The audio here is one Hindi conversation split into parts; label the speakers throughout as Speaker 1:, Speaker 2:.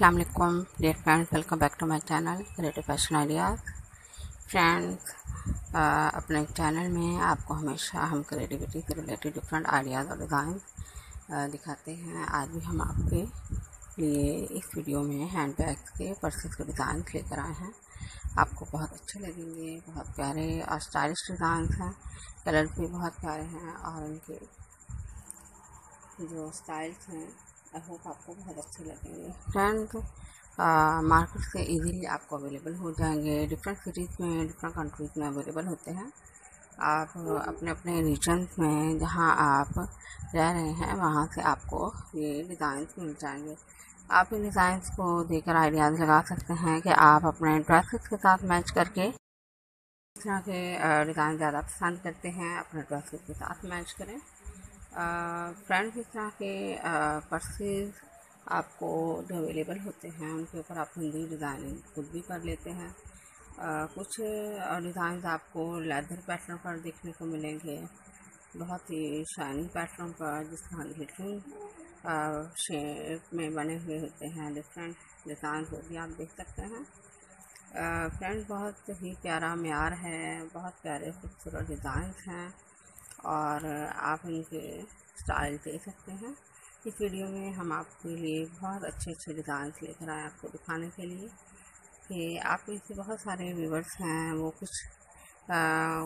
Speaker 1: वालेकुम dear friends welcome back to my channel creative fashion ideas friends अपने चैनल में आपको हमेशा हम क्रिएटिविटी से रिलेटेड डिफरेंट आइडियाज़ और डिज़ाइन दिखाते हैं। आज भी हम आपके लिए इस वीडियो में हैंड बैग के पर्सेस के डिज़ाइन लेकर आए हैं। आपको बहुत अच्छे लगेंगे, बहुत प्यारे और स्टाइलिश डिज़ाइन हैं। कलर भी बहुत प्यारे हैं और उनके जो स्टाइल्स हैं आई होप आपको बहुत अच्छे लगेंगे। फ्रेंड मार्केट से इजीली आपको अवेलेबल हो जाएँगे। डिफरेंट सिटीज़ में डिफरेंट कंट्रीज़ में अवेलेबल होते हैं। आप अपने अपने रीजन में जहाँ आप रह रहे हैं, वहाँ से आपको ये डिज़ाइंस मिल जाएँगे। आप इन डिज़ाइंस को देकर आइडियाज़ लगा सकते हैं कि आप अपने ड्रेसेस के साथ मैच करके इस तरह के डिज़ाइन ज़्यादा पसंद करते हैं। अपने ड्रेसेस के साथ मैच करें। फ्रेंड्स इस तरह के पर्सेज आपको जो अवेलेबल होते हैं उनके ऊपर आप हिंदी डिज़ाइनिंग खुद भी कर लेते हैं। आ, कुछ डिज़ाइन आपको लेदर पैटर्न पर देखने को मिलेंगे। बहुत ही शाइनिंग पैटर्न पर जिस तरह ग्लिटरिंग शेप में बने हुए होते हैं डिफरेंट डिज़ाइन वो भी आप देख सकते हैं। फ्रेंड बहुत ही प्यारा म्यार है बहुत प्यारे खूबसूरत डिज़ाइंस हैं। और आप इनके स्टाइल दे सकते हैं। इस वीडियो में हम आपके लिए बहुत अच्छे अच्छे डिज़ाइन लेकर आए आपको दिखाने के लिए कि आप में से बहुत सारे व्यूवर्स हैं वो कुछ आ,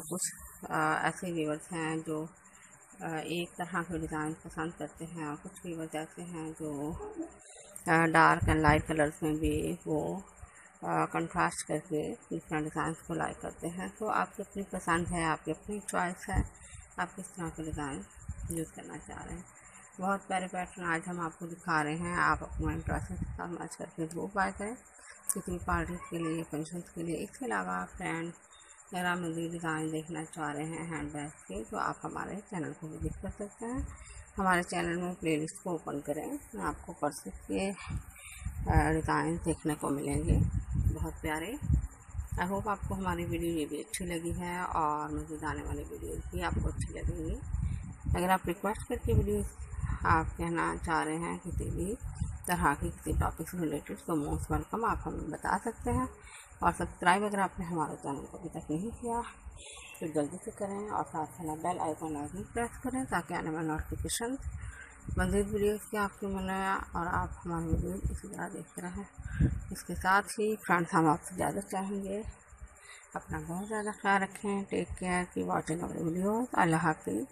Speaker 1: कुछ आ, ऐसे व्यूवर्स हैं जो आ, एक तरह के डिज़ाइन पसंद करते हैं और कुछ व्यूवर्स ऐसे हैं जो डार्क एंड लाइट कलर्स में भी वो कंट्रास्ट करके डिफरेंट डिज़ाइन को लाइक करते हैं। तो आपकी अपनी पसंद है आपकी अपनी चॉइस है आप किस तरह का डिज़ाइन यूज़ करना चाह रहे हैं? बहुत प्यारे पैटर्न आज हम आपको दिखा रहे हैं। आप अपना इंटरेस्ट के साथ मैच करके ज़रूर बाय करें। किसी पार्टी के लिए फ़ंक्शन के लिए। इसके अलावा फ्रेंड अगर आप मज़ीद डिज़ाइन देखना चाह रहे हैं हैंड बैग के तो आप हमारे चैनल को विज़िट कर सकते हैं। हमारे चैनल में प्लेलिस्ट को ओपन करें। आपको पर्स के डिज़ाइन देखने को मिलेंगे। बहुत प्यारे आई होप आपको हमारी वीडियो ये भी अच्छी लगी है और मज़ीद आने वाली वीडियो भी आपको अच्छी लगेंगी। अगर आप रिक्वेस्ट करके वीडियो आप कहना चाह रहे हैं किसी भी तरह के किसी टॉपिक से रिलेटेड तो मोस्ट वेलकम आप हमें बता सकते हैं। और सब्सक्राइब अगर आपने हमारे चैनल को अभी तक नहीं किया तो जल्दी से करें और साथ में बेल आइकन लाजमी प्रेस करें ताकि आने वाले नोटिफिकेशन मज़ीद वीडियोज़ की आपको हैं और आप हमारी वीडियो इसी तरह देखते रहें इसके साथ ही फ्रेंड्स, हम आपसे ज़्यादा चाहेंगे अपना बहुत ज़्यादा ख्याल रखें। Take care keep watching our videos अल्लाह हाफिज़।